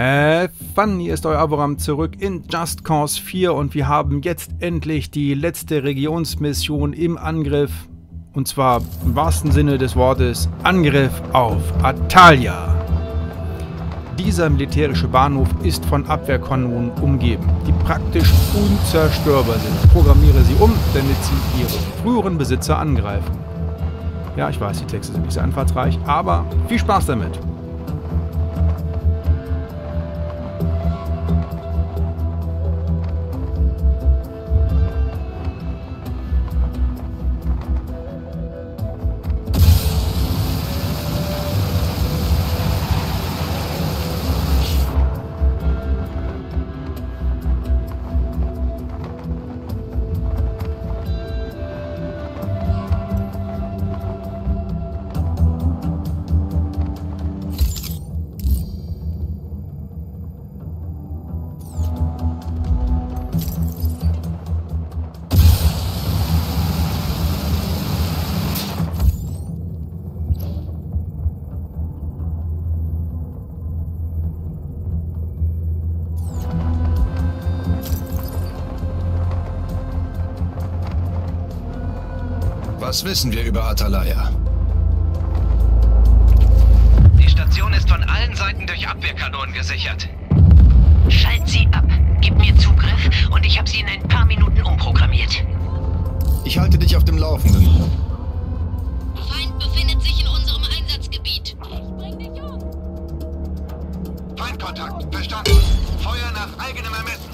entspannen. Hier ist euer Avoram zurück in Just Cause 4 und wir haben jetzt endlich die letzte Regionsmission im Angriff. Und zwar im wahrsten Sinne des Wortes Angriff auf Atalia. Dieser militärische Bahnhof ist von Abwehrkanonen umgeben, die praktisch unzerstörbar sind. Programmiere sie um, damit sie ihre früheren Besitzer angreifen. Ja, ich weiß, die Texte sind nicht sehr einfallsreich, aber viel Spaß damit. Was wissen wir über Atalaya? Die Station ist von allen Seiten durch Abwehrkanonen gesichert. Schalt sie ab. Gib mir Zugriff und ich habe sie in ein paar Minuten umprogrammiert. Ich halte dich auf dem Laufenden. Feind befindet sich in unserem Einsatzgebiet. Ich bring dich um. Feindkontakt, verstanden. Feuer nach eigenem Ermessen.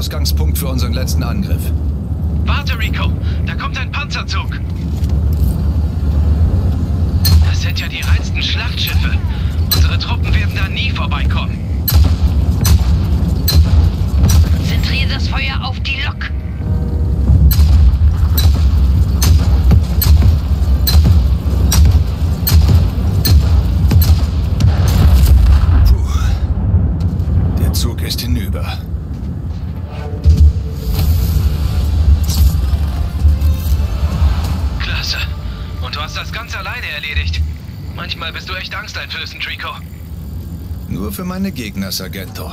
Ausgangspunkt für unseren letzten Angriff. Warte, Rico. Da kommt ein Panzerzug. Das sind ja die reinsten Schlachtschiffe. Unsere Truppen werden da nie vorbeikommen. Zentriere das Feuer auf die Lok. Meine Gegner, Sargento.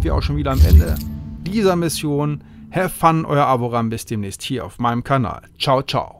Sind wir auch schon wieder am Ende dieser Mission. Have fun, euer Avoram. Bis demnächst hier auf meinem Kanal. Ciao, ciao.